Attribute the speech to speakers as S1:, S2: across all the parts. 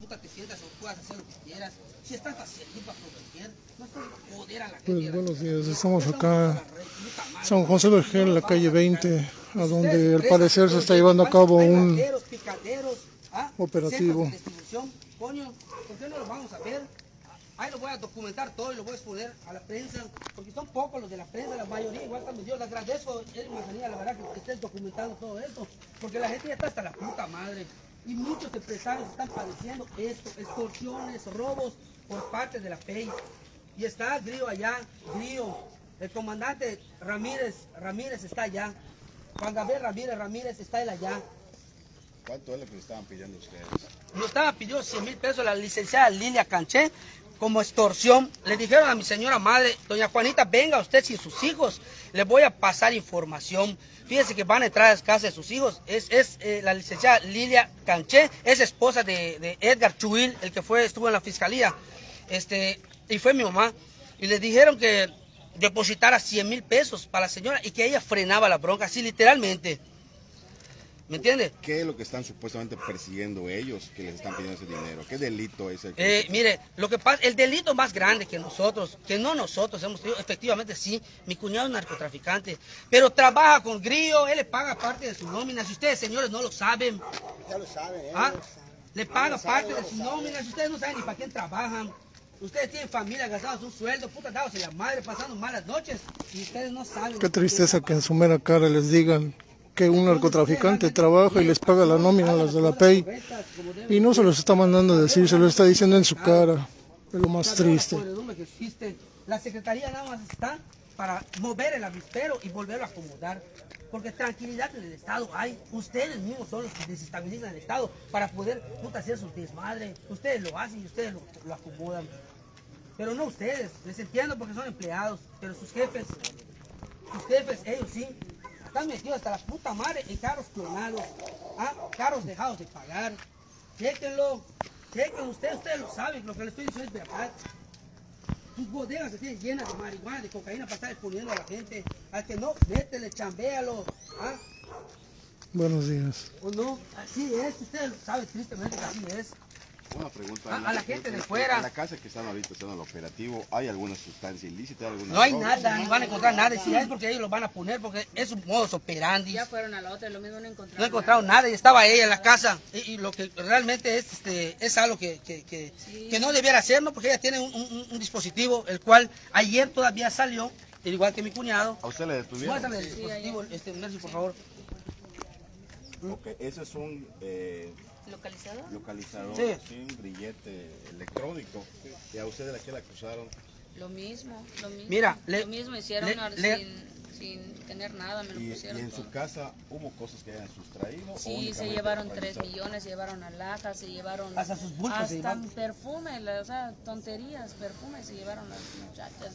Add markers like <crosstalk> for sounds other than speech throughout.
S1: puta te sientas o puedas hacer lo que quieras. Si estás para servir, para proteger, no estás para joder a la gente.
S2: Pues buenos días, estamos acá San José del Gel, la calle 20, a donde al parecer se está llevando a cabo un
S1: ¿ah?
S2: Operativo.
S1: Coño, ¿por qué no los vamos a ver? Ahí lo voy a documentar todo y lo voy a exponer a la prensa, porque son pocos los de la prensa, la mayoría igual también. Yo le agradezco, Eric Manzanilla, la verdad, que estés documentando todo esto, porque la gente ya está hasta la puta madre. Y muchos empresarios están padeciendo esto, extorsiones, robos por parte de la PEI. Y está Grillo allá, Grillo, el comandante Ramírez, Ramírez está allá. Juan Gabriel Ramírez, Ramírez está él allá.
S3: ¿Cuánto es lo que le estaban pidiendo ustedes?
S1: Yo estaba pidiendo 100 mil pesos la licenciada Lilia Canché como extorsión. Le dijeron a mi señora madre, doña Juanita, venga usted sin sus hijos, le voy a pasar información. Fíjese que van a entrar a la casa de sus hijos. Es, es eh, la licenciada Lilia Canché, es esposa de, de Edgar Chuil, el que fue, estuvo en la fiscalía. Este, y fue mi mamá. Y le dijeron que depositara 100 mil pesos para la señora y que ella frenaba la bronca, así literalmente. ¿Me entiende?
S3: ¿Qué es lo que están supuestamente persiguiendo ellos que les están pidiendo ese dinero? ¿Qué delito es el que
S1: Eh, mire, lo que pasa, el delito más grande que nosotros, que no nosotros hemos tenido, efectivamente sí, mi cuñado es narcotraficante, pero trabaja con Grillo, él le paga parte de su nómina, si ustedes señores no lo saben,
S4: Ya lo saben, ¿eh?
S1: ¿ah? le paga parte de su nómina, si ustedes no saben ni para quién trabajan, ustedes tienen familia, gastados un sueldo, puta dados en la madre, pasando malas noches, y ustedes no saben.
S2: Qué tristeza que en su mera cara les digan que un narcotraficante trabaja y les paga la nómina a los de la PEI y no se los está mandando a decir, se lo está diciendo en su cara. Es lo más triste.
S1: La Secretaría nada más está para mover el avispero y volverlo a acomodar. Porque tranquilidad en el Estado hay. Ustedes mismos son los que desestabilizan el Estado para poder puta, hacer su desmadre. Ustedes lo hacen y ustedes lo, lo acomodan. Pero no ustedes. Les entiendo porque son empleados. Pero sus jefes, sus jefes, ellos sí, están metidos hasta la puta madre en carros clonados. ¿ah? Carros dejados de pagar. Chéquenlo. Chequen ustedes, ustedes lo saben. Lo que les estoy diciendo es verdad. Tus bodegas se tienen llenas de marihuana, de cocaína para estar exponiendo a la gente. Al que no, métele, chambéalo. ¿ah?
S2: Buenos días.
S1: ¿O no? Así es, ustedes lo saben tristemente así es.
S3: Una pregunta.
S1: A-
S3: en
S1: a la gente
S3: en
S1: de
S3: en
S1: fuera.
S3: En la casa que están ahorita haciendo el operativo, ¿hay alguna sustancia ilícita? ¿Alguna
S1: No hay
S3: droga?
S1: nada, no van a encontrar nada. Si es porque ellos lo van a poner, porque es un modus operandi.
S5: Ya fueron a la otra, lo mismo no encontraron.
S1: No he encontrado nada y estaba ella en la casa. Y, y lo que realmente es, este, es algo que, que, que, que no debiera hacer, ¿no? Porque ella tiene un, un- un dispositivo, el cual ayer todavía salió, al igual que mi cuñado.
S3: ¿A usted le detuvieron?
S1: Muéstrame el dispositivo, este, Mercy, por favor.
S3: Ok, ese es un eh,
S5: ¿Localizado?
S3: localizador,
S1: Sí.
S3: sí, un grillete electrónico. Y a usted de la que le acusaron.
S5: Lo mismo, lo mismo.
S1: Mira, le-
S5: lo mismo hicieron
S1: le-
S5: no,
S1: le-
S5: sin, sin tener nada, me lo
S3: Y, y
S5: pusieron
S3: en
S5: todo.
S3: su casa hubo cosas que hayan sustraído. o
S5: Sí, se llevaron
S3: lo
S5: 3
S3: revisaron?
S5: millones, se llevaron alhajas, se llevaron
S1: Hasta sus bultos se
S5: hasta
S1: llevaron.
S5: perfume, la- o sea, tonterías, perfume se llevaron las muchachas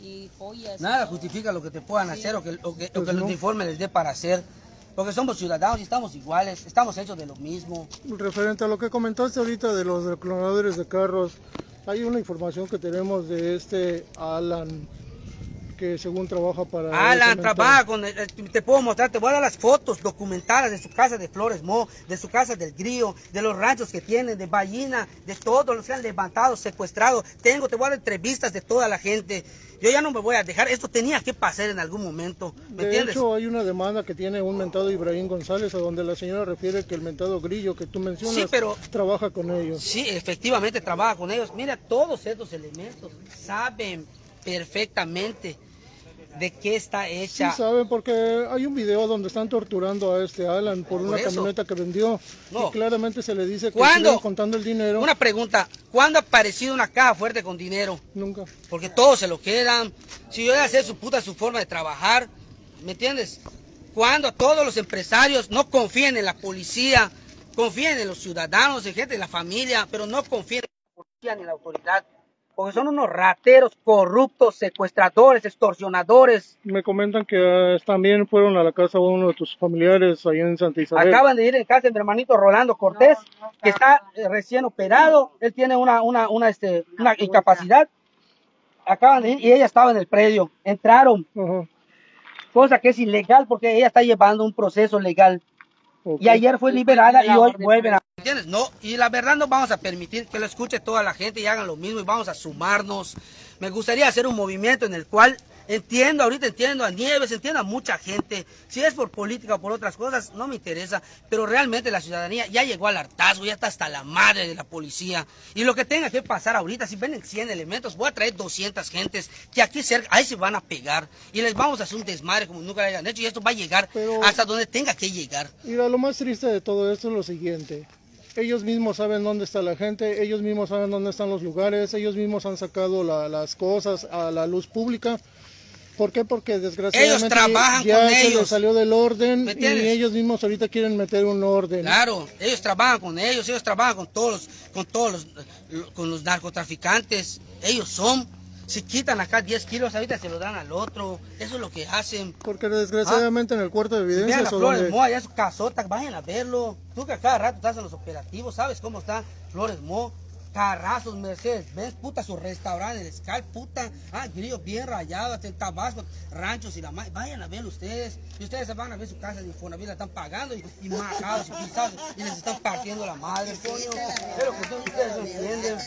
S5: y, y joyas. y
S1: Nada
S5: todo.
S1: justifica lo que te puedan hacer o que, o que, o que
S2: Pues
S1: el
S2: no.
S1: uniforme les dé para hacer. Porque somos ciudadanos y estamos iguales, estamos hechos de lo mismo.
S2: Referente a lo que comentaste ahorita de los clonadores de carros, hay una información que tenemos de este Alan que según trabaja para...
S1: Alan
S2: ese
S1: trabaja con, el- te puedo mostrar, te voy a dar las fotos documentadas de su casa de Flores Mo, de su casa del Grillo, de los ranchos que tienen, de Ballina, de todos los que han levantado, secuestrado. Tengo, te voy a dar entrevistas de toda la gente. Yo ya no me voy a dejar, esto tenía que pasar en algún momento, ¿me
S2: De
S1: entiendes?
S2: hecho, hay una demanda que tiene un mentado Ibrahim González, a donde la señora refiere que el mentado Grillo que tú mencionas
S1: Sí, pero-
S2: trabaja con ellos.
S1: Sí, efectivamente trabaja con ellos. Mira, todos estos elementos saben perfectamente de qué está
S2: Sí
S1: hecha.
S2: saben, porque hay un video donde están torturando a este Alan por una
S1: eso.
S2: camioneta que vendió.
S1: No.
S2: Y claramente se le dice que contando el dinero.
S1: Una pregunta, ¿cuándo ha aparecido una caja fuerte con dinero?
S2: Nunca.
S1: Porque todos se lo quedan. Si yo voy a hacer su puta su forma de trabajar, ¿me entiendes? Cuando todos los empresarios no confíen en la policía, confíen en los ciudadanos, en gente de la familia, pero no confíen en la policía ni en la autoridad. Porque son unos rateros, corruptos, secuestradores, extorsionadores.
S2: Me comentan que eh, también fueron a la casa de uno de tus familiares allá en Santa Isabel.
S1: Acaban de ir en casa de mi hermanito Rolando Cortés, que está eh, recién operado. Él tiene una, una, una, este, una incapacidad. Acaban de ir y ella estaba en el predio. Entraron,
S2: Ajá.
S1: cosa que es ilegal porque ella está llevando un proceso legal. Y ayer fue liberada y hoy vuelven a... ¿Entiendes? No, y la verdad no vamos a permitir que lo escuche toda la gente y hagan lo mismo y vamos a sumarnos. Me gustaría hacer un movimiento en el cual entiendo, ahorita entiendo a Nieves, entiendo a mucha gente. Si es por política o por otras cosas, no me interesa. Pero realmente la ciudadanía ya llegó al hartazgo, ya está hasta la madre de la policía. Y lo que tenga que pasar ahorita, si vienen 100 elementos, voy a traer 200 gentes que aquí cerca, ahí se van a pegar. Y les vamos a hacer un desmadre como nunca lo hayan hecho. Y esto va a llegar
S2: Pero-
S1: hasta donde tenga que llegar.
S2: Mira, lo más triste de todo esto es lo siguiente. Ellos mismos saben dónde está la gente, ellos mismos saben dónde están los lugares, ellos mismos han sacado la- las cosas a la luz pública. ¿Por qué? Porque desgraciadamente
S1: trabajan
S2: ya
S1: con
S2: se
S1: ellos.
S2: les salió del orden
S1: ¿Me
S2: y ellos mismos ahorita quieren meter un orden.
S1: Claro, ellos trabajan con ellos, ellos trabajan con todos los, con todos los, con los narcotraficantes. Ellos son, si quitan acá 10 kilos, ahorita se lo dan al otro. Eso es lo que hacen.
S2: Porque desgraciadamente en el cuarto de
S1: Vean
S2: evidencias
S1: a
S2: o
S1: Flores
S2: donde-
S1: Mo, allá su casota, vayan a verlo. Tú que a cada rato estás en los operativos, ¿sabes cómo está Flores Mo? Carrazos, Mercedes, ves, puta, su restaurante, el Scal, puta, ah, grillos bien rayados, hasta el Tabasco, ranchos y la ma- vayan a verlo ustedes, y ustedes se van a ver su casa de Infonavit, la están pagando y, y majados y pisados, y les están partiendo la madre, coño, es lo que son- ustedes no entienden.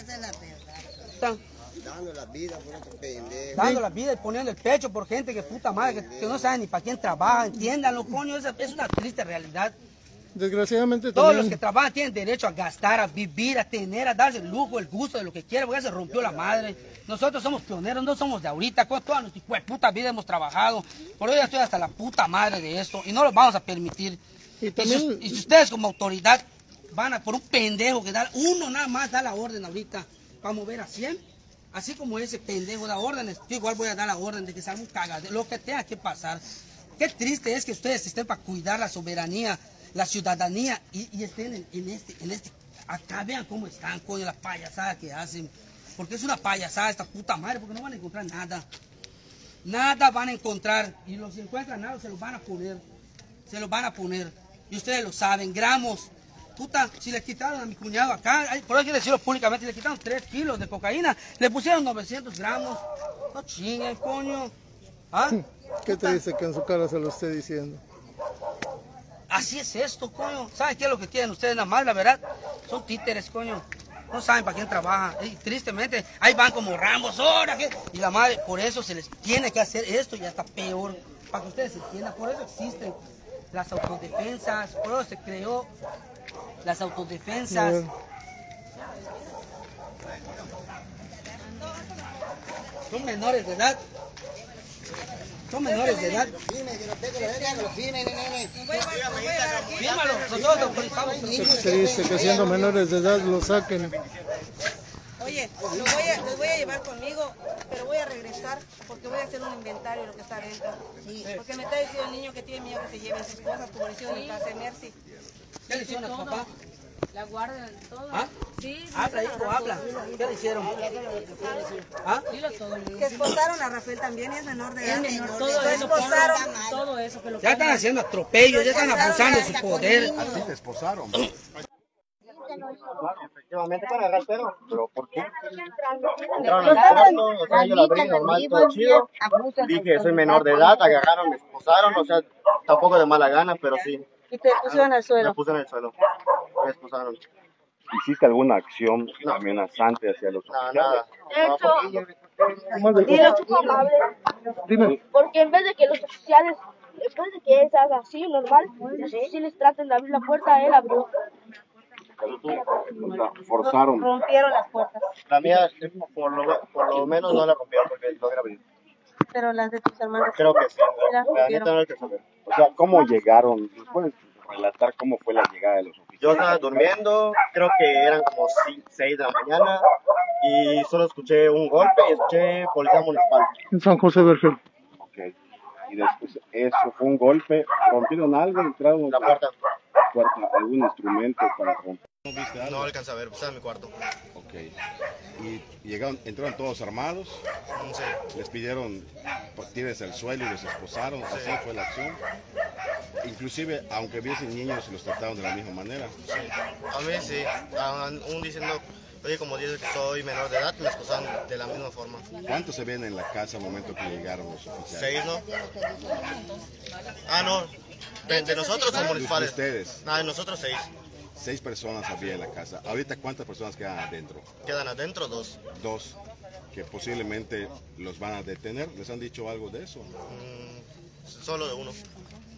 S1: Están
S4: Dando la vida por otro pendejo.
S1: dando la vida y poniendo el pecho por gente que puta madre, que, que no sabe ni para quién trabaja, entiéndanlo, coño, esa es una triste realidad.
S2: Desgraciadamente
S1: Todos
S2: también
S1: los que trabajan tienen derecho a gastar, a vivir, a tener, a darse el lujo, el gusto de lo que quieran, porque se rompió la madre. Nosotros somos pioneros, no somos de ahorita, con toda nuestra puta vida hemos trabajado. Por hoy ya estoy hasta la puta madre de esto y no lo vamos a permitir.
S2: Y
S1: Y,
S2: también-
S1: si, y si ustedes como autoridad van a por un pendejo que da, uno nada más da la orden ahorita para mover a 100, así como ese pendejo da órdenes, yo igual voy a dar la orden de que salga un cagadero, lo que tenga que pasar. Qué triste es que ustedes estén para cuidar la soberanía, la ciudadanía y, y estén en, en este, en este, acá vean cómo están, coño, la payasada que hacen. Porque es una payasada esta puta madre, porque no van a encontrar nada. Nada van a encontrar. Y los si encuentran nada, se los van a poner. Se los van a poner. Y ustedes lo saben, gramos. Puta, si le quitaron a mi cuñado acá, ay, por eso quiero decirlo públicamente, le quitaron 3 kilos de cocaína, le pusieron 900 gramos. No chinguen, coño. ¿Ah? <laughs>
S2: qué triste que en su cara se lo esté diciendo.
S1: Así es esto, coño. ¿Saben qué es lo que tienen ustedes nada más, la verdad? Son títeres, coño. No saben para quién trabaja. Y tristemente, ahí van como ramos, ahora que. Y la madre, por eso se les tiene que hacer esto y hasta peor. Para que ustedes entiendan. Por eso existen las autodefensas. Por eso se creó las autodefensas. Son menores de edad. Son menores de edad. Fírmalo, nosotros.
S2: Es triste que siendo menores de edad lo saquen.
S6: Oye, lo voy a, los voy a llevar conmigo, pero voy a regresar porque voy a hacer un inventario de lo que está dentro. Porque me está diciendo el niño que tiene miedo que se lleven sus cosas, como le hicieron en casa de Mercy.
S1: ¿Qué le hicieron a papá?
S5: La guardan todo.
S1: ¿Ah?
S5: Sí, sí,
S1: Habla, hijo, habla. ¿Qué le hicieron? ¿Ah?
S5: dilo todo.
S6: Que esposaron a Rafael también y es menor de edad.
S5: Es menor, todo eso,
S6: esposaron.
S5: todo eso que lo
S1: Ya están haciendo atropellos, ya están abusando de su poder.
S3: A ti te esposaron.
S7: Efectivamente para agarrar pelo. ¿Pero por qué? Entraron al cuarto, o sea, yo la abrí normal, todo chido. Que soy menor de edad, agarraron, me esposaron, o sea, tampoco de mala gana, pero sí.
S6: Y te pusieron al
S7: Me
S6: suelo.
S7: puse en el suelo. Me.
S8: ¿Hiciste alguna acción amenazante hacia los
S7: Nada,
S8: oficiales?
S7: nada.
S9: Chico amable.
S2: Dime.
S9: Porque en vez de que los oficiales, después de que él se haga así, normal, los oficiales traten de abrir la puerta, él abrió.
S8: Pero tú, o sea, forzaron.
S6: Rompieron las puertas,
S7: La mía, por lo, por lo menos no la rompieron porque logré abrir.
S6: pero las de tus hermanos
S7: Creo que sí.
S6: las
S7: La neta no hay que saber.
S8: O sea, ¿cómo llegaron? ¿Nos puedes relatar cómo fue la llegada de los oficiales?
S7: Yo estaba durmiendo, creo que eran como 6 de la mañana y solo escuché un golpe y escuché policía municipal.
S2: En San José Vergel.
S8: Ok. Y después, eso fue un golpe. ¿Rompieron algo? ¿Entraron
S7: La puerta
S8: puerta, algún instrumento para romper?
S3: ¿No
S7: alcanza a ver, estaba en mi cuarto.
S3: Ok. Y llegaron, entraron todos armados,
S7: Sí.
S3: les pidieron, tienes el suelo y los esposaron, así fue la acción. Inclusive, aunque viesen niños, los trataron de la misma manera.
S7: A mí sí, a- un diciendo, oye, como dices que soy menor de edad, me esposan de la misma forma.
S3: ¿Cuántos se ven en la casa al momento que llegaron los oficiales?
S7: ¿Seis, no? Ah, no, ¿De, de nosotros o
S3: De
S7: municipales?
S3: ustedes.
S7: No, de nosotros seis.
S3: Seis personas había en la casa. Ahorita, ¿cuántas personas quedan adentro?
S7: Quedan adentro dos.
S3: Dos. Que posiblemente los van a detener. ¿Les han dicho algo de eso?
S7: Mm, solo de uno.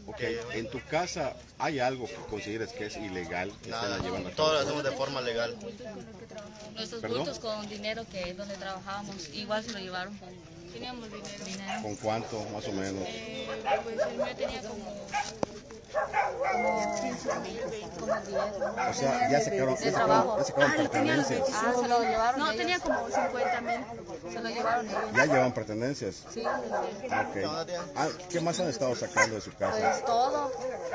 S3: Ok, en tu casa hay algo que consideres que es ilegal que
S7: Nada,
S3: estén llevando a
S7: todo lo hacemos de forma legal.
S5: Nuestros
S3: ¿Perdón?
S5: bultos con dinero que donde trabajábamos, igual se lo llevaron. Teníamos dinero. dinero.
S3: ¿Con cuánto, más o menos?
S5: Eh, pues el mío tenía como, como 15 mil, como 10.
S3: O sea, ya sacaron,
S5: De
S3: ya
S5: trabajo.
S3: sacaron, ya sacaron pertenencias.
S5: Ah, se lo llevaron No, tenía como 50 mil. Se lo llevaron ellos.
S3: Ya llevan pertenencias.
S5: Sí,
S3: Ok. Ah, ¿Qué más han estado sacando de su casa?
S5: pues todo.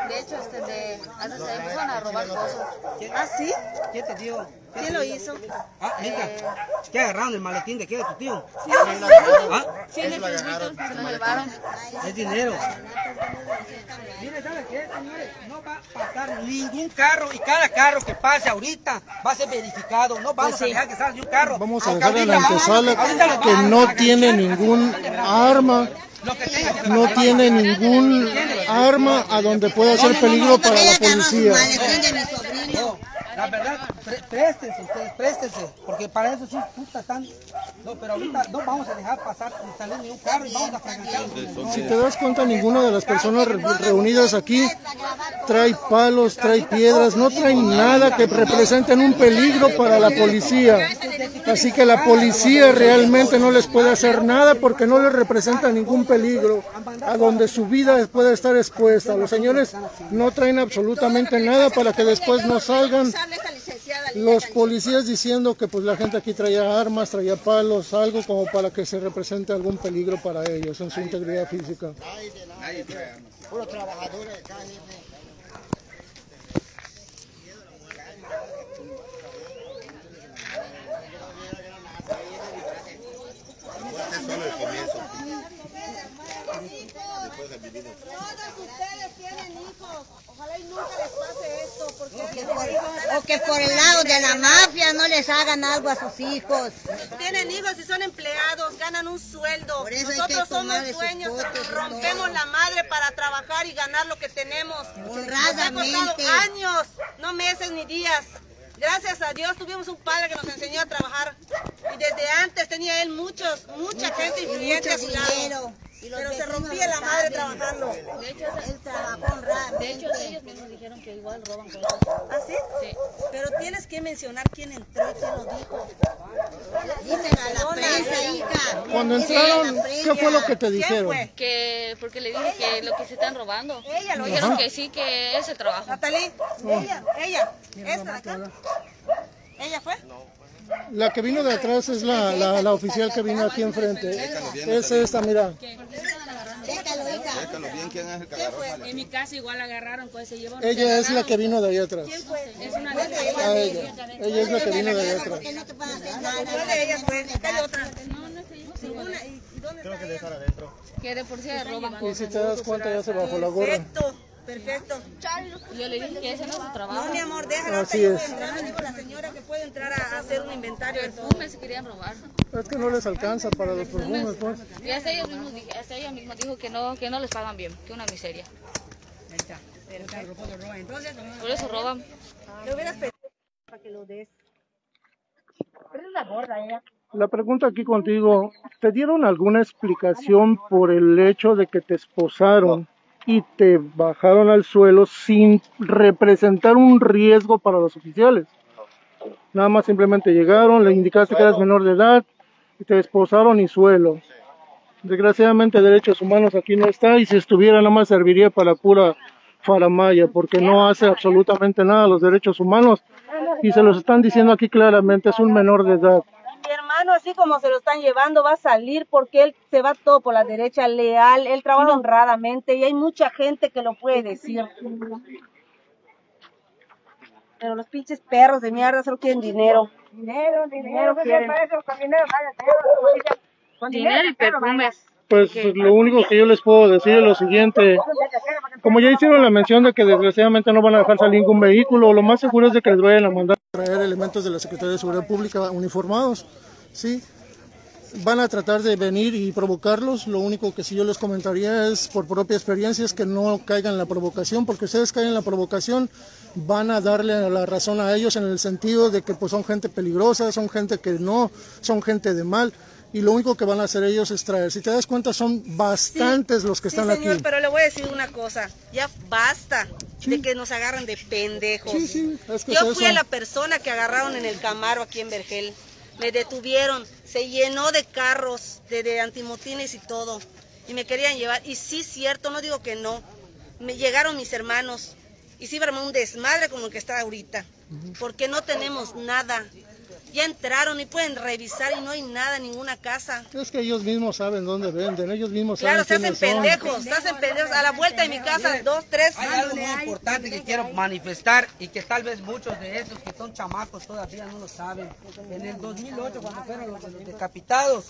S5: De hecho, este de, hasta se empezaron a robar cosas.
S6: ¿Ah, sí?
S1: ¿Quién te dio?
S6: ¿Quién lo hizo?
S1: Ah, mira, ¿qué agarraron el maletín de qué de tu tío?
S5: Sí,
S1: ¿Ah?
S5: Sí, el bulto se lo llevaron.
S1: Es dinero. Mire, ¿sabe qué, señores? No va a pasar ningún carro y cada carro que pase ahorita va a ser verificado. No vamos a dejar que salga de un carro.
S2: Vamos a dejar en la antesala
S1: lo
S2: que no tiene ningún arma,
S1: lo
S2: no tiene ningún arma a donde pueda ser peligro para la policía.
S1: No, la verdad, pre- préstense ustedes, préstense, porque para eso sí, puta, están... No, pero ahorita no vamos a dejar pasar ni salir ni un carro y vamos a fragmentar.
S2: Si te das cuenta, ninguna de las personas re- reunidas aquí trae palos, trae piedras, no traen nada que representen un peligro para la policía. Así que la policía realmente no les puede hacer nada porque no les representa ningún peligro a donde su vida puede estar expuesta. Los señores no traen absolutamente nada para que después no salgan los policías diciendo que pues la gente aquí traía armas, traía palos, algo como para que se represente algún peligro para ellos en su integridad física.
S4: Puro trabajadores acá, jefe.
S3: Este es solo el comienzo.
S6: Todos ustedes tienen hijos. Ojalá y nunca les pase esto. Porque
S10: O que por el lado de la mafia no les hagan algo a sus hijos.
S6: Tienen hijos y son empleados, ganan un sueldo. Nosotros somos dueños, rompemos la madre para trabajar y ganar lo que tenemos.
S10: Honradamente.
S6: Nos ha costado años, no meses ni días. Gracias a Dios tuvimos un padre que nos enseñó a trabajar. Y desde antes tenía él muchos, mucha gente influyente a su lado.
S10: Dinero. Y los
S6: Pero se rompía la madre trabajando.
S5: De hecho,
S10: Él trabajó honradamente.
S5: de hecho, ellos mismos dijeron que igual roban cosas.
S6: ¿Ah, sí?
S5: Sí.
S6: Pero tienes que mencionar quién entró y quién lo dijo.
S10: Dicen a la prensa, hija.
S2: Cuando entraron, ¿qué fue lo que te dijeron?
S6: fue?
S5: Que, porque le dije que lo que se están robando.
S6: Ella lo
S5: Dijeron que sí, que es el trabajo.
S6: Natalie, ella, ella, esta de acá. ¿Ella fue?
S2: La que vino de atrás es la, la, la oficial que vino aquí enfrente. Es esta, mira.
S3: Bien, ¿quién es el.
S5: En mi casa igual agarraron, pues se llevaron.
S2: Ella es la que vino de ahí atrás.
S6: ¿Quién fue?
S5: Es una
S2: A ella. Ella es la que vino de ahí atrás.
S10: No te pueden hacer nada.
S6: ¿Cuál de ellas fue? Otra.
S5: No, no sé yo.
S6: Ninguna. ¿Y y dónde
S7: Creo
S6: está
S7: que de adentro.
S5: Que de por sí roban
S2: Y si te das cuenta, ya se bajó la gorra.
S6: Perfecto, perfecto.
S5: Yo le dije que ese no es su trabajo.
S6: No, mi amor, déjala.
S2: Así
S6: Ahorita yo
S2: es.
S6: voy a entrar. Le digo a la señora que puede entrar a hacer un inventario.
S5: Perfumes querían robar.
S2: Es que no les alcanza para los perfumes, pues.
S5: Y hasta ella misma dijo que no, que no les pagan bien, que una miseria. Por eso roban.
S6: Le hubieras pedido para que lo des.
S9: Pero es una gorda ella.
S2: La pregunta aquí contigo, ¿te dieron alguna explicación por el hecho de que te esposaron y te bajaron al suelo sin representar un riesgo para los oficiales? Nada más simplemente llegaron, le indicaste que eras menor de edad y te esposaron y suelo. Desgraciadamente derechos humanos aquí no está y si estuviera nada más serviría para pura faramaya porque no hace absolutamente nada a los derechos humanos y se los están diciendo aquí claramente, es un menor de edad.
S6: Hermano, así como se lo están llevando, va a salir porque él se va todo por la derecha, leal, él trabaja honradamente y hay mucha gente que lo puede decir. Pero los pinches perros de mierda solo quieren dinero.
S9: Dinero,
S6: Dinero quieren.
S5: Dinero y perfumes.
S2: Pues lo único que yo les puedo decir es lo siguiente. Como ya hicieron la mención de que desgraciadamente no van a dejar salir ningún vehículo, lo más seguro es de que les vayan a mandar a traer elementos de la Secretaría de Seguridad Pública uniformados. Sí. van a tratar de venir y provocarlos. Lo único que sí yo les comentaría es por propia experiencia es que no caigan en la provocación, porque ustedes caen en la provocación van a darle la razón a ellos en el sentido de que pues son gente peligrosa, son gente que no, son gente de mal y lo único que van a hacer ellos es traer. Si te das cuenta, son bastantes los que
S6: Sí,
S2: están
S6: señor,
S2: aquí.
S6: pero le voy a decir una cosa. Ya basta de que nos agarran de pendejos.
S2: Sí, sí, es que
S6: Yo fui a la persona que agarraron en el Camaro aquí en Vergel. Me detuvieron, se llenó de carros, de, de antimotines y todo. Y me querían llevar. Y sí, cierto, no digo que no. Me llegaron mis hermanos. Y sí, armó un desmadre como el que está ahorita. Porque no tenemos nada. Ya entraron y pueden revisar y no hay nada, ninguna casa.
S2: Es que ellos mismos saben dónde venden, ellos mismos
S6: Claro, se
S2: saben
S6: hacen
S2: quiénes son.
S6: pendejos, se hacen pendejos. A la vuelta de mi casa, dos, tres.
S1: Hay algo muy importante que quiero manifestar y que tal vez muchos de estos que son chamacos todavía no lo saben. En el 2008, cuando fueron los decapitados,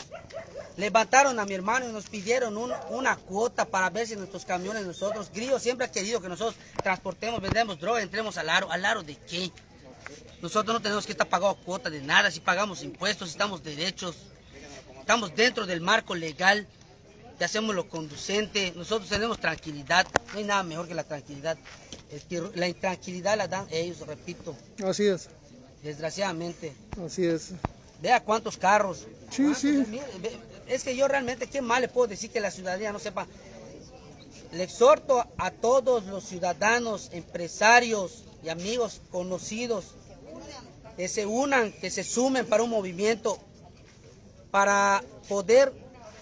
S1: levantaron a mi hermano y nos pidieron un- una cuota para ver si nuestros camiones, nosotros, Grillo siempre ha querido que nosotros transportemos, vendemos droga, entremos al aro. ¿Al aro de qué? Nosotros no tenemos que estar pagando cuota de nada, si pagamos impuestos, si estamos derechos, estamos dentro del marco legal y hacemos lo conducente, nosotros tenemos tranquilidad, no hay nada mejor que la tranquilidad. Que la intranquilidad la dan ellos, repito,
S2: Así es,
S1: desgraciadamente.
S2: así es.
S1: Vea cuántos carros.
S2: Sí, sí.
S1: Es que yo realmente, ¿qué más le puedo decir que la ciudadanía no sepa? Le exhorto a todos los ciudadanos, empresarios y amigos conocidos que se unan, que se sumen para un movimiento para poder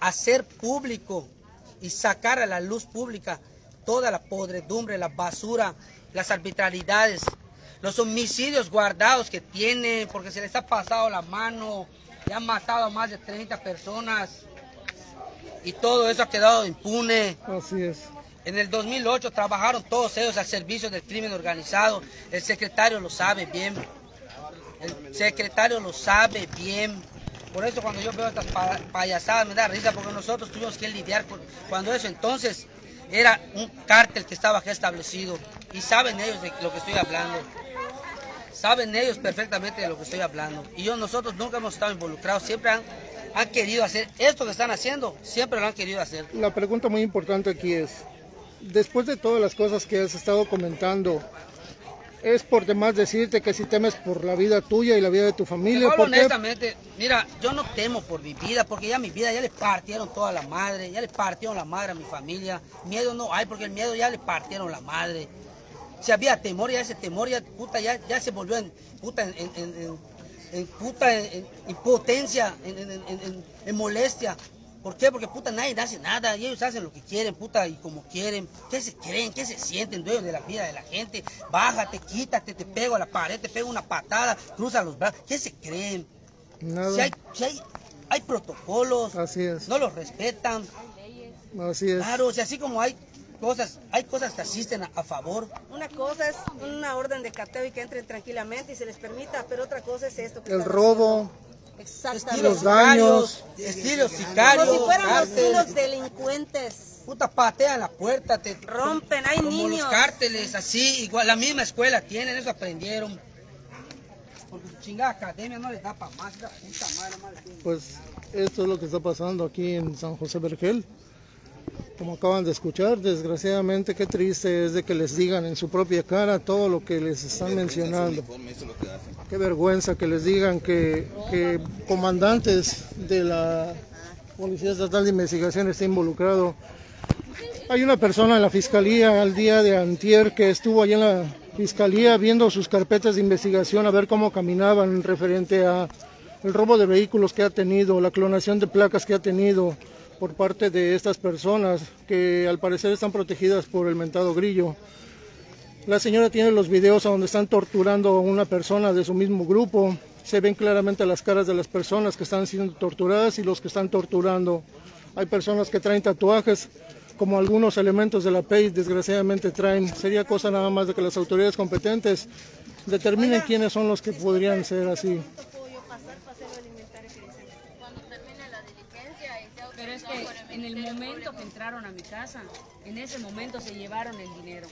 S1: hacer público y sacar a la luz pública toda la podredumbre, la basura, las arbitrariedades, los homicidios guardados que tienen, porque se les ha pasado la mano, y han matado a más de 30 personas y todo eso ha quedado impune.
S2: Así es.
S1: En el 2008 trabajaron todos ellos al servicio del crimen organizado. El secretario lo sabe bien. Secretario lo sabe bien. Por eso cuando yo veo estas pa- payasadas me da risa porque nosotros tuvimos que lidiar con cuando eso entonces era un cártel que estaba establecido y saben ellos de lo que estoy hablando. Saben ellos perfectamente de lo que estoy hablando. Y yo nosotros nunca hemos estado involucrados, siempre han, han querido hacer esto que están haciendo, siempre lo han querido hacer.
S2: La pregunta muy importante aquí es, después de todas las cosas que has estado comentando, es por demás decirte que si temes por la vida tuya y la vida de tu familia, porque
S1: honestamente, mira, yo no temo por mi vida, porque ya mi vida ya le partieron toda la madre, ya le partieron la madre a mi familia. Miedo no hay, porque el miedo ya le partieron la madre. Si había temor, ya ese temor ya, puta, ya, ya se volvió en puta, en, en- en- en- en puta, en, en impotencia, en, en- en- en- en molestia. ¿Por qué? Porque puta nadie hace nada y ellos hacen lo que quieren, puta, y como quieren. ¿Qué se creen? ¿Qué se sienten dueños de la vida de la gente? Bájate, quítate, te pego a la pared, te pego una patada, cruza los brazos. ¿Qué se creen?
S2: Nada.
S1: Si hay, si hay, hay protocolos,
S2: Así es,
S1: no los respetan.
S2: así es.
S1: Claro, si así como hay cosas, hay cosas que asisten a, a favor.
S6: Una cosa es una orden de cateo y que entren tranquilamente y se les permita, pero otra cosa es esto. Que
S2: El robo,
S6: haciendo. Exactamente.
S1: Estilos
S2: Los daños.
S1: sicarios, estilos sicarios.
S6: Como si
S1: cártel.
S6: unos delincuentes.
S1: Puta, patean la puerta, te
S6: Rompen, hay
S1: como
S6: niños.
S1: los cárteles, así, igual, la misma escuela tienen, eso aprendieron. Porque su chingada academia no les da para más, la puta madre, madre.
S2: pues esto es lo que está pasando aquí en San José Vergel. Como acaban de escuchar, desgraciadamente qué triste es de que les digan en su propia cara todo lo que les están mencionando. Qué vergüenza que les digan que, comandantes de la Policía Estatal de Investigación está involucrado. Hay una persona en la fiscalía al día de antier que estuvo allí en la fiscalía viendo sus carpetas de investigación a ver cómo caminaban referente a el robo de vehículos que ha tenido, la clonación de placas que ha tenido por parte de estas personas que al parecer están protegidas por el mentado grillo. La señora tiene los videos a donde están torturando a una persona de su mismo grupo. Se ven claramente las caras de las personas que están siendo torturadas y los que están torturando. Hay personas que traen tatuajes, como algunos elementos de la PEI desgraciadamente traen. Sería cosa nada más de que las autoridades competentes determinen quiénes son los que podrían ser así.
S5: Pero es que en el momento que entraron a mi casa, en ese momento se llevaron el dinero.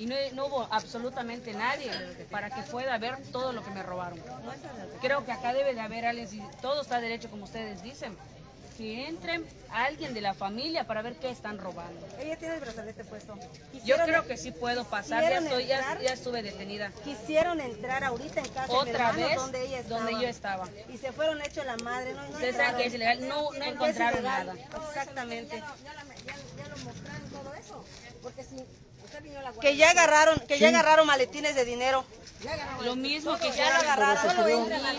S5: Y no, no hubo absolutamente nadie para que pueda ver todo lo que me robaron. Creo que acá debe de haber alguien, si todo está derecho como ustedes dicen, que entre alguien de la familia para ver qué están robando.
S6: Ella tiene el brazalete puesto.
S5: Yo creo que sí puedo pasar, ya, estoy, ya,
S6: entrar.
S5: ya estuve detenida.
S6: Quisieron entrar ahorita en casa de
S5: Otra
S6: hermano,
S5: vez
S6: donde ella estaba.
S5: donde yo estaba.
S6: Y se fueron hecho la madre, no, no
S5: Ustedes saben que es ilegal, no, encontraron nada.
S6: Exactamente.
S11: todo eso. Porque si
S6: Que ya agarraron, que ya agarraron maletines de dinero.
S5: Lo mismo que
S6: ya lo agarraron. Solo
S2: tuvieron-
S6: entran.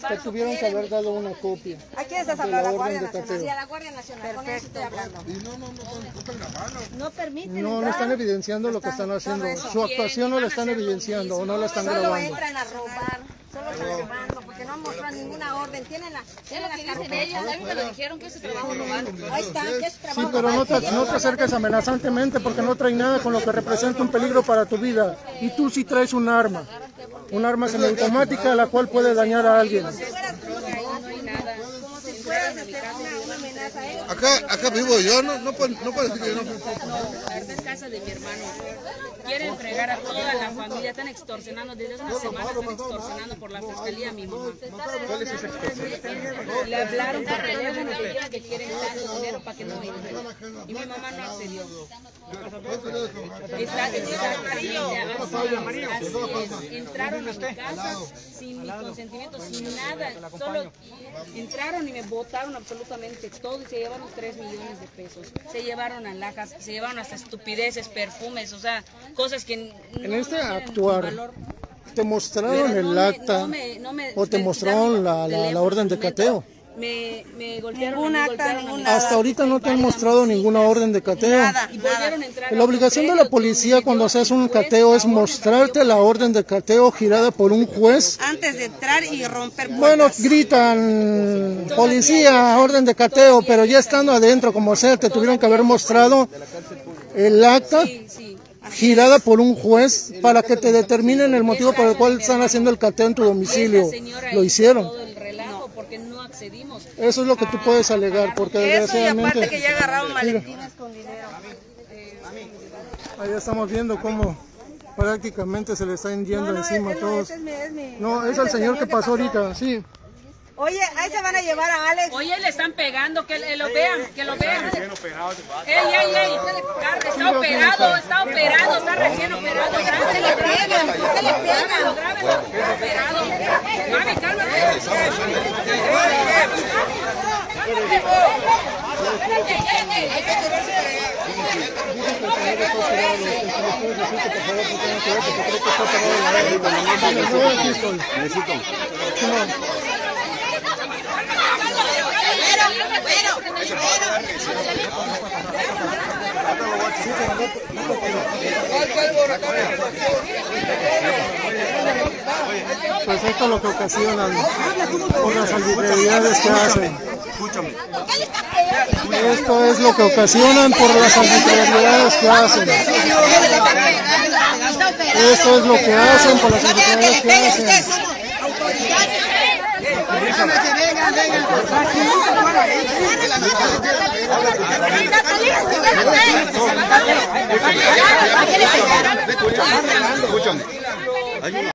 S6: Se
S2: Te tuvieron que haber dado una copia.
S6: ¿A quién estás hablando?
S2: la
S6: ¿A la Guardia Nacional?
S2: cateo.
S11: Sí, a la Guardia Nacional, con eso estoy hablando. No permiten
S2: No, no están evidenciando lo que están haciendo. Su actuación no la están evidenciando o no la están
S11: Solo
S2: grabando.
S11: entran a robar, solo están robando, porque no muestran ninguna orden. Tienen la,
S5: Es
S11: tienen
S5: lo
S11: las
S5: que dicen
S11: carpetas.
S5: ellos, a mí me lo dijeron que ese trabajo robar.
S11: Ahí está, que es
S2: Sí,
S11: trabajo
S2: pero no
S11: robado.
S2: te, no te acerques amenazantemente porque no trae nada con lo que representa un peligro para tu vida. Y tú sí traes un arma. Un arma semiautomática la cual puede dañar a alguien.
S6: Como si fueras a hacer una, una amenaza a ellos.
S12: Acá, acá vivo yo, no, no, puedo, no puedo decir que yo no.
S5: No, verdad es casa de mi hermano. Quieren fregar a toda la familia, están extorsionando, desde hace una semana están extorsionando por la fiscalía a mi mamá.
S12: ¿Cuál es esa extorsión?
S5: Le hablaron por teléfono, que quieren tanto dinero para que no entre. Y mi mamá no accedió. Está, exactamente, así es. Entraron a mi casa sin mi consentimiento, sin nada. Solo entraron y me botaron absolutamente todo y se llevaron 3 millones de pesos. Se llevaron alhajas, se llevaron hasta estupideces, perfumes, o sea, cosas que n-
S2: En
S5: no
S2: este actuar,
S5: valor.
S2: ¿te mostraron
S5: Pero no
S2: el
S5: me-
S2: acta
S5: no me- no me-
S2: o te mostraron la, la- la
S5: teléfono,
S2: orden de cateo?
S5: Me, me golpearon,
S6: Ningún
S5: me
S6: acta, ningún nada.
S2: Hasta ahorita no te han mostrado ninguna orden de cateo.
S6: Nada,
S5: Y
S6: nada.
S2: La obligación de la policía cuando haces un cateo es mostrarte la orden de cateo girada por un juez.
S6: Antes de entrar y romper.
S2: Bueno, gritan, policía, orden de cateo, pero ya estando adentro, como sea, te tuvieron que haber mostrado el acta
S5: Sí, sí.
S2: Girada por un juez para que te determinen el motivo por el cual están haciendo el cateo en tu domicilio. Lo hicieron.
S5: Porque no accedimos.
S2: Eso es lo que tú puedes alegar, porque
S6: Eso y aparte
S2: desgraciadamente...
S6: que ya agarraron maletines con dinero.
S2: ahí estamos viendo cómo prácticamente se le están yendo encima a todos. No, es el señor que pasó ahorita, sí.
S6: Oye, ahí se van a llevar a Alex.
S5: Oye, le están pegando, que le- lo vean, que lo vean. Ey, ey, ey, está, está operado, está operado, está recién operado. Se le pegan, se le pegan. Está operado. Mami, cálmate.
S2: Pues esto es lo que ocasionan por las arbitrariedades que hacen. Esto es lo que ocasionan por las arbitrariedades que hacen. Esto es lo que hacen por las arbitrariedades que hacen.
S12: Escúchame.